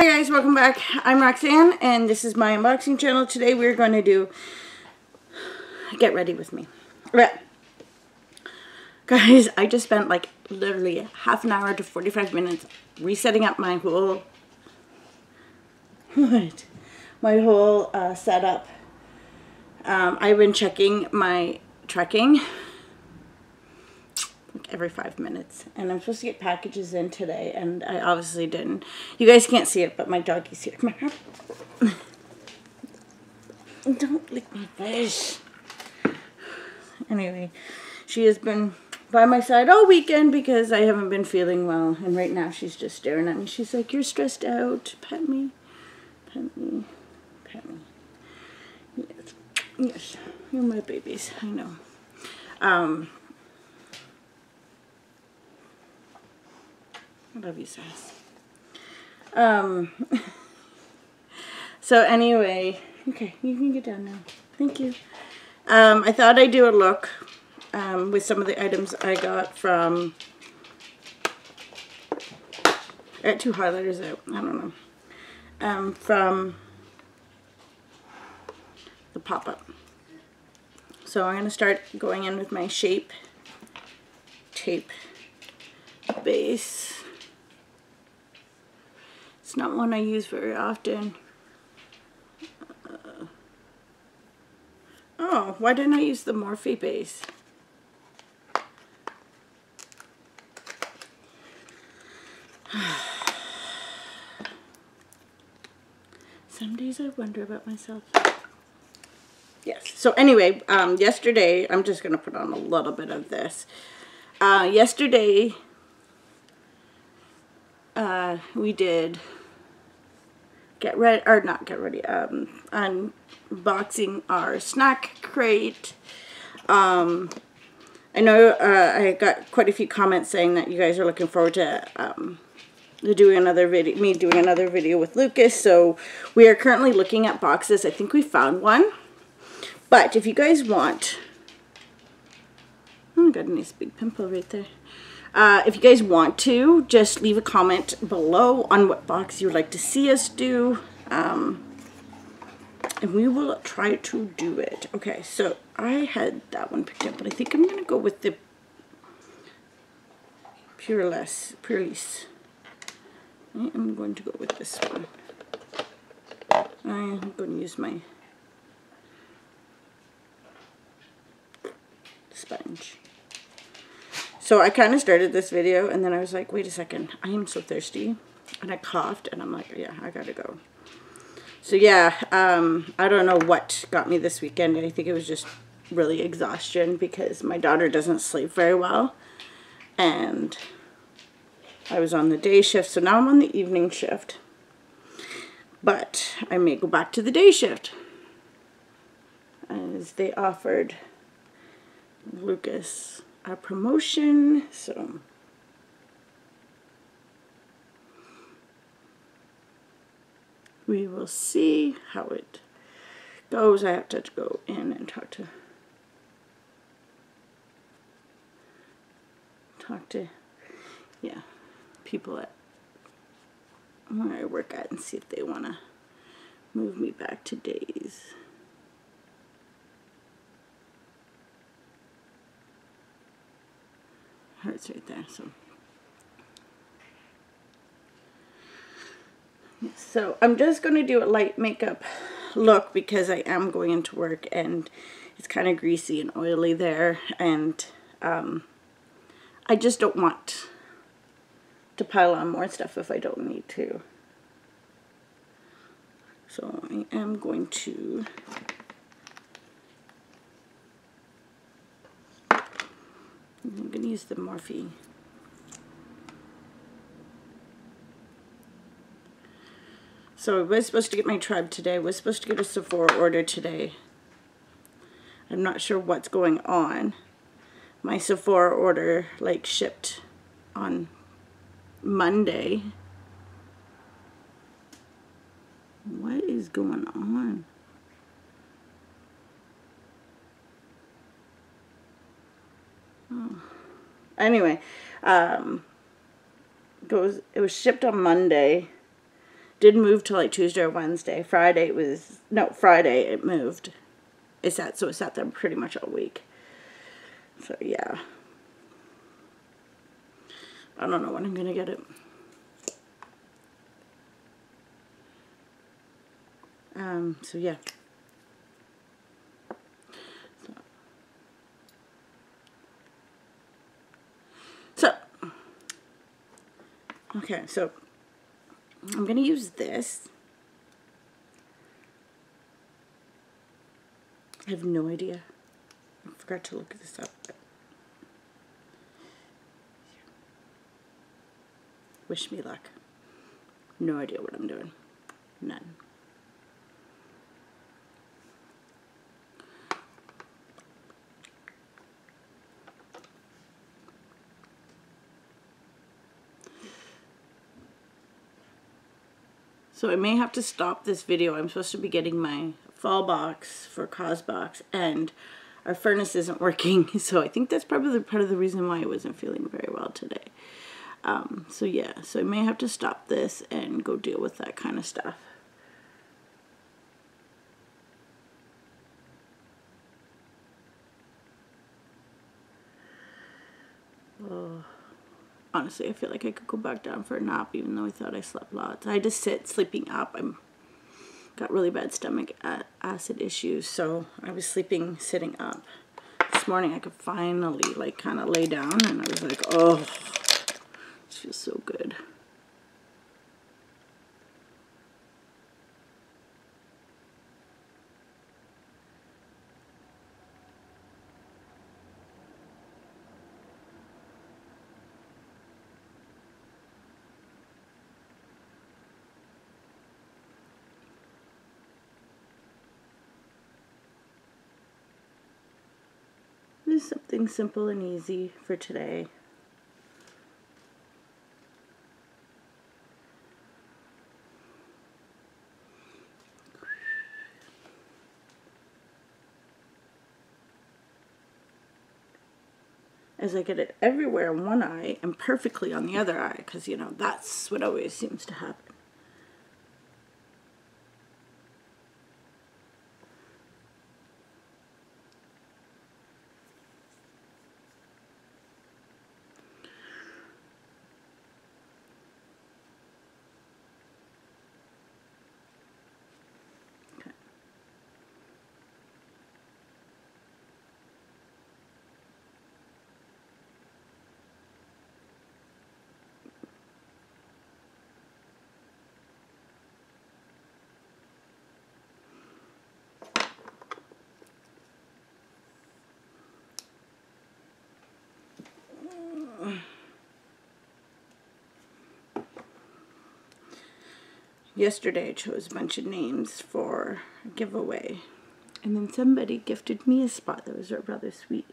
Hi guys, welcome back. I'm Roxanne and this is my unboxing channel. Today we're going to do Get Ready With Me. Right. Guys, I just spent like literally half an hour to 45 minutes resetting up my whole what? My whole uh, setup. Um, I've been checking my tracking every five minutes. And I'm supposed to get packages in today, and I obviously didn't. You guys can't see it, but my doggy's here. Don't lick my face. Anyway, she has been by my side all weekend because I haven't been feeling well. And right now she's just staring at me. She's like, you're stressed out. Pet me. Pet me. Pet me. Yes. Yes. You're my babies. I know. Um, I love you, Sass. Um, so anyway, okay, you can get down now. Thank you. Um, I thought I'd do a look um, with some of the items I got from, I got two highlighters out, I don't know, um, from the pop-up. So I'm going to start going in with my shape tape base. It's not one I use very often. Uh, oh, why didn't I use the Morphe base? Some days I wonder about myself. Yes. So anyway, um, yesterday, I'm just going to put on a little bit of this. Uh, yesterday, uh, we did get ready, or not get ready, um, unboxing our snack crate. Um, I know uh, I got quite a few comments saying that you guys are looking forward to um, doing another video, me doing another video with Lucas. So we are currently looking at boxes. I think we found one. But if you guys want, oh, I got a nice big pimple right there. Uh, if you guys want to, just leave a comment below on what box you'd like to see us do. Um, and we will try to do it. Okay, so I had that one picked up, but I think I'm going to go with the Pureless, Pureless. I am going to go with this one. I'm going to use my sponge. So I kind of started this video and then I was like, wait a second, I am so thirsty. And I coughed and I'm like, yeah, I gotta go. So yeah, um, I don't know what got me this weekend. I think it was just really exhaustion because my daughter doesn't sleep very well. And I was on the day shift, so now I'm on the evening shift. But I may go back to the day shift. As they offered Lucas a promotion. So we will see how it goes. I have to go in and talk to talk to yeah people at where I work at and see if they want to move me back to days. Hurts right there. So, so I'm just going to do a light makeup look because I am going into work and it's kind of greasy and oily there and um, I just don't want to pile on more stuff if I don't need to. So I am going to I'm going to use the Morphe. So I was supposed to get my tribe today. I was supposed to get a Sephora order today. I'm not sure what's going on. My Sephora order like shipped on Monday. What is going on? Anyway, um, goes. It was shipped on Monday. didn't move till like Tuesday or Wednesday. Friday it was no Friday it moved. It sat so it sat there pretty much all week. So yeah. I don't know when I'm gonna get it. Um, so yeah. So, so okay, so I'm going to use this. I have no idea. I forgot to look this up. Wish me luck. No idea what I'm doing. None. So I may have to stop this video. I'm supposed to be getting my fall box for Cosbox and our furnace isn't working. So I think that's probably part of the reason why I wasn't feeling very well today. Um, so yeah, so I may have to stop this and go deal with that kind of stuff. Honestly, I feel like I could go back down for a nap even though I thought I slept lots. I just sit sleeping up. I'm got really bad stomach acid issues, so I was sleeping sitting up. This morning I could finally like kind of lay down and I was like, oh, this feels so good. Just something simple and easy for today. as I get it everywhere in one eye and perfectly on the other eye because you know that's what always seems to happen. Yesterday I chose a bunch of names for a giveaway. And then somebody gifted me a spot that was rather sweet.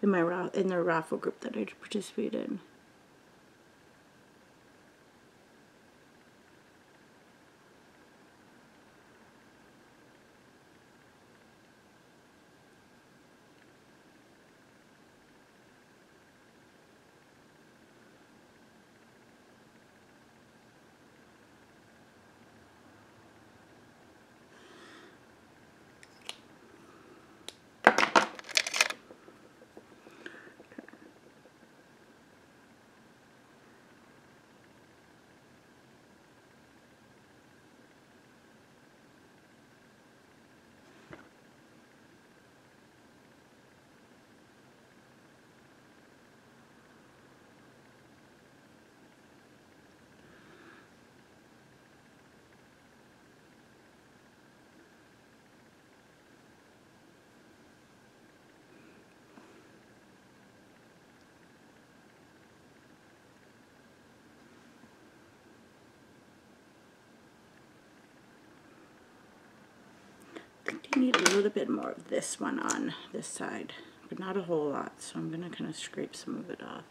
In my in the raffle group that I participated in. need a little bit more of this one on this side, but not a whole lot, so I'm going to kind of scrape some of it off.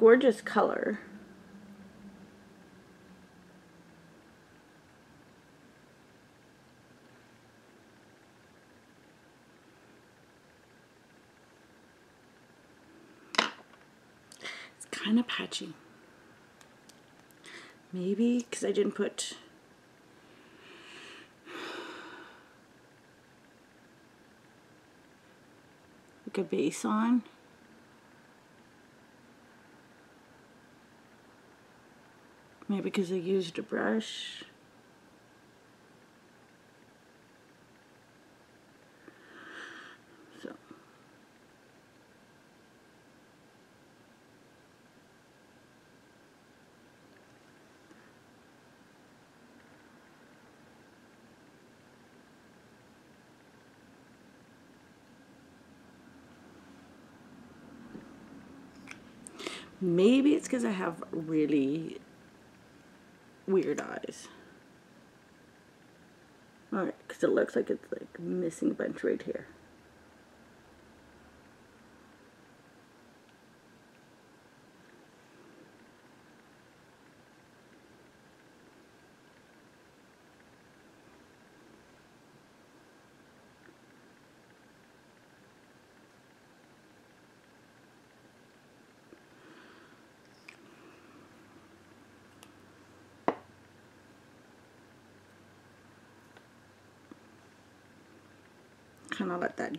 gorgeous color. Patchy. Maybe because I didn't put like a base on. Maybe because I used a brush. So. Maybe it's because I have really weird eyes. Alright, because it looks like it's like missing a bunch right here.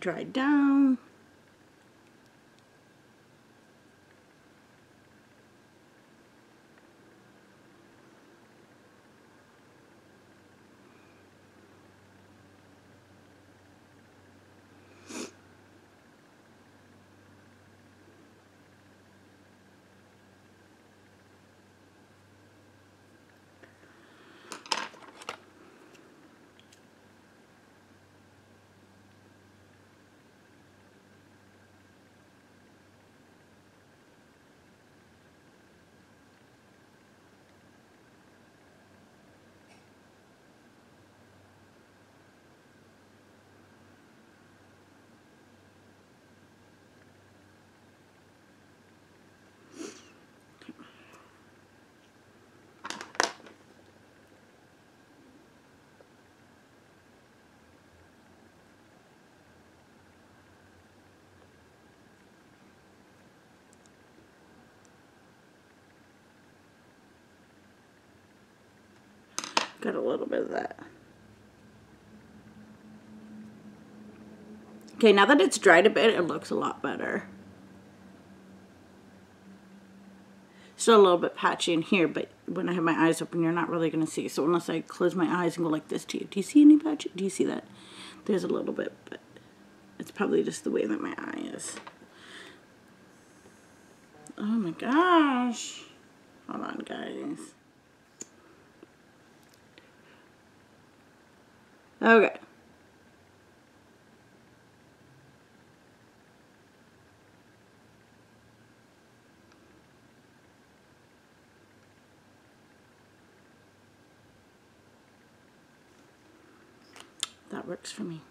Dry down. Got a little bit of that. Okay, now that it's dried a bit, it looks a lot better. Still a little bit patchy in here, but when I have my eyes open, you're not really going to see. So unless I close my eyes and go like this to you. Do you see any patch? Do you see that? There's a little bit, but it's probably just the way that my eye is. Oh my gosh. Hold on, guys. Okay. That works for me.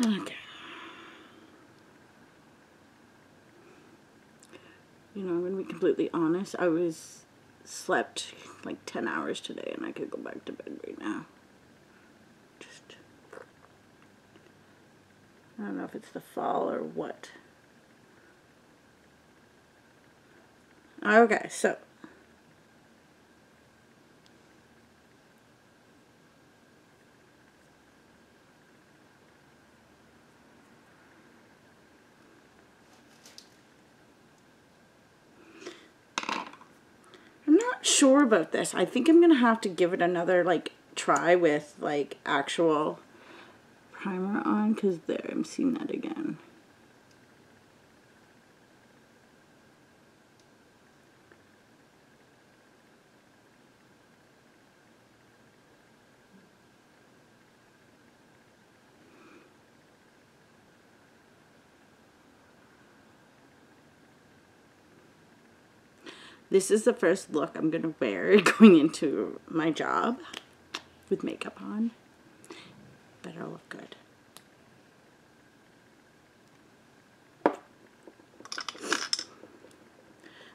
Okay. You know, I'm going to be completely honest. I was slept like 10 hours today and I could go back to bed right now. Just, I don't know if it's the fall or what. Okay, so sure about this. I think I'm going to have to give it another, like, try with, like, actual primer on. Because there, I'm seeing that again. This is the first look I'm going to wear going into my job with makeup on. Better look good. I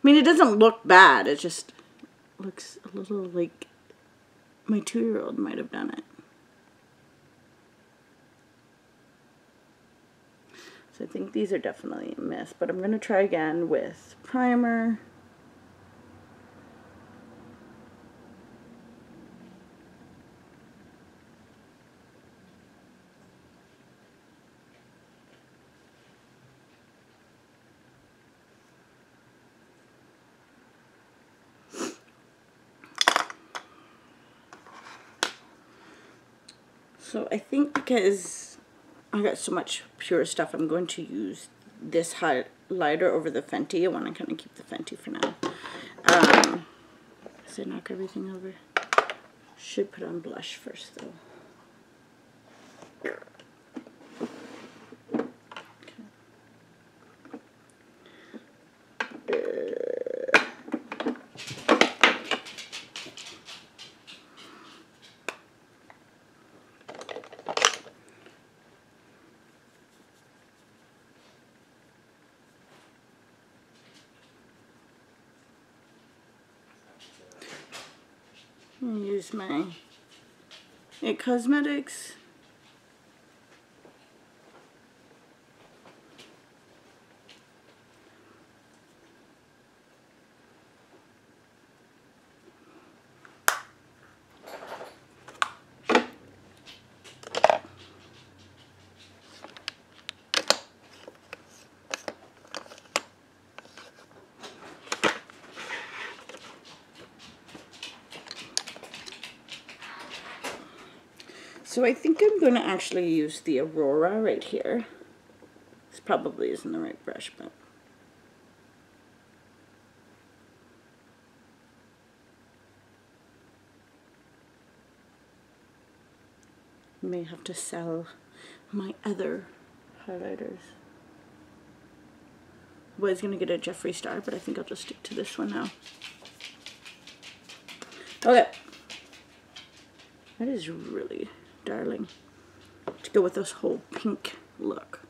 mean, it doesn't look bad. It just looks a little like my two-year-old might have done it. So I think these are definitely a miss, but I'm going to try again with primer. So I think because I got so much pure stuff, I'm going to use this highlighter over the Fenty. I want to kind of keep the Fenty for now. Um, it knock everything over? Should put on blush first though. Use my It Cosmetics So I think I'm going to actually use the Aurora right here. This probably isn't the right brush, but... may have to sell my other highlighters. Was going to get a Jeffree Star, but I think I'll just stick to this one now. Okay. That is really darling. To go with this whole pink look.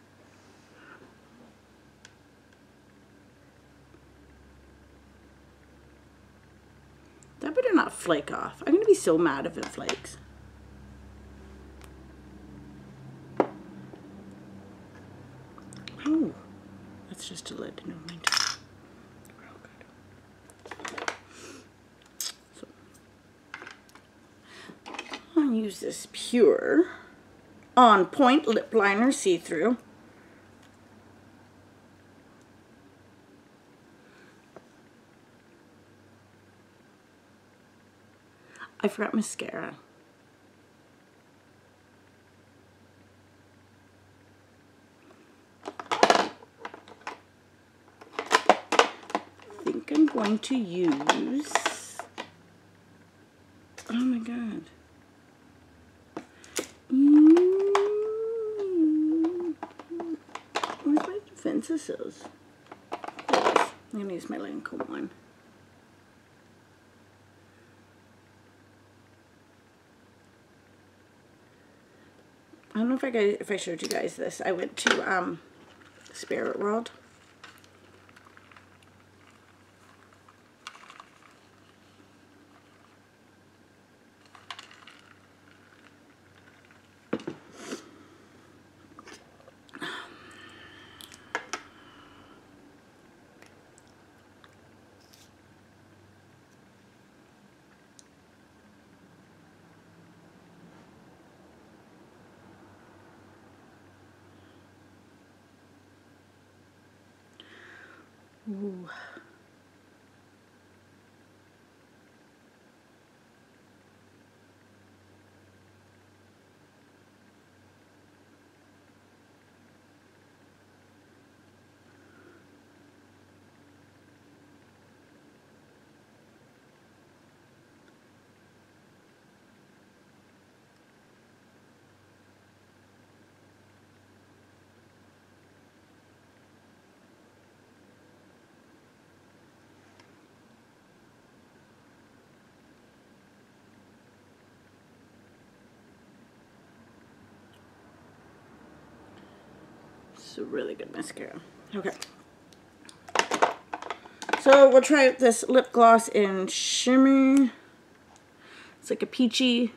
That better not flake off. I'm going to be so mad if it flakes. Oh, that's just a lid. Never mind. Use this Pure On Point Lip Liner See-Through. I forgot mascara. I think I'm going to use, oh my god. This is. I'm going to use my Lancome one. I don't know if I if I showed you guys this. I went to um, Spirit World Ooh. A really good mascara. Okay. So we'll try this lip gloss in Shimmer. It's like a peachy.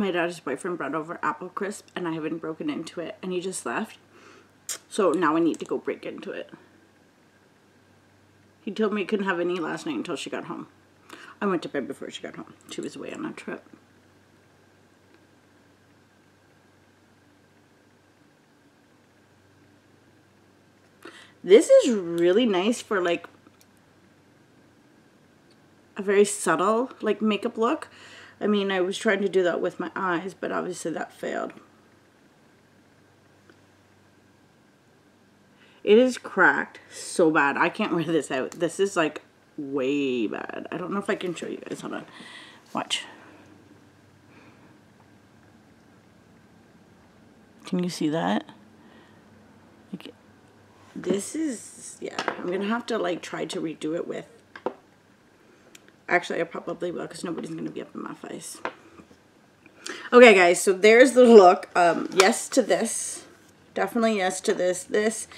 My daughter's boyfriend brought over apple crisp and I haven't broken into it and he just left. So now I need to go break into it. He told me he couldn't have any last night until she got home. I went to bed before she got home. She was away on a trip. This is really nice for like a very subtle like makeup look. I mean, I was trying to do that with my eyes, but obviously that failed. It is cracked so bad. I can't wear this out. This is like way bad. I don't know if I can show you guys. Hold on. Watch. Can you see that? Like, this is, yeah, I'm going to have to like try to redo it with Actually, I probably will because nobody's going to be up in my face. Okay, guys, so there's the look. Um, yes to this. Definitely yes to this. This,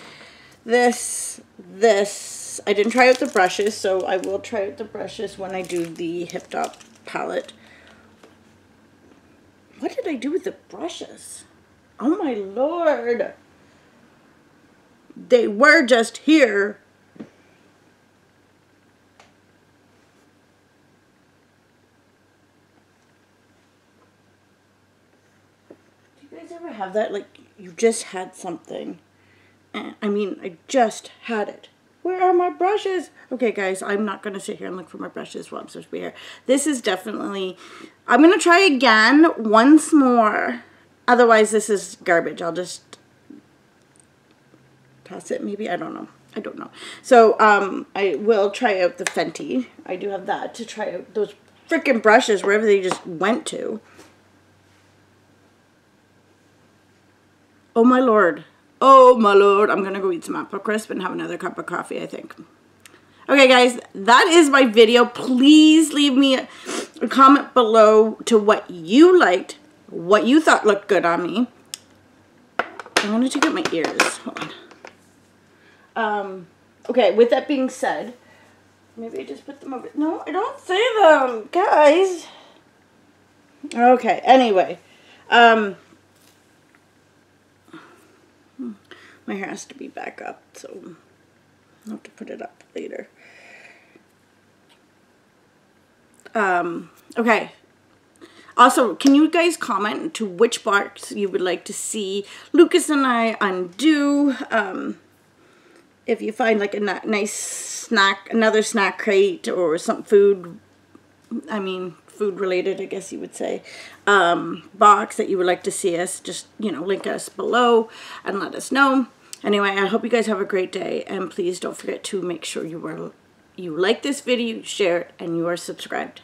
this, this. I didn't try out the brushes, so I will try out the brushes when I do the Hip Top palette. What did I do with the brushes? Oh my lord. They were just here have that? Like, you just had something. I mean, I just had it. Where are my brushes? Okay, guys, I'm not going to sit here and look for my brushes while I'm supposed to be here. This is definitely... I'm going to try again once more. Otherwise, this is garbage. I'll just toss it, maybe. I don't know. I don't know. So, um, I will try out the Fenty. I do have that to try out those freaking brushes wherever they just went to. Oh my lord. Oh my lord. I'm going to go eat some apple crisp and have another cup of coffee, I think. Okay, guys, that is my video. Please leave me a, comment below to what you liked, what you thought looked good on me. I wanted to get my ears. Hold on. Um, okay, with that being said, maybe I just put them over. No, I don't say them, guys. Okay, anyway. Um, My hair has to be back up, so I'll have to put it up later. Um, okay. Also, can you guys comment to which box you would like to see Lucas and I undo? Um, if you find like a nice snack, another snack crate or some food, I mean, food related, I guess you would say, um, box that you would like to see us, just, you know, link us below and let us know. Anyway, I hope you guys have a great day, and please don't forget to make sure you are you like this video, share it, and you are subscribed.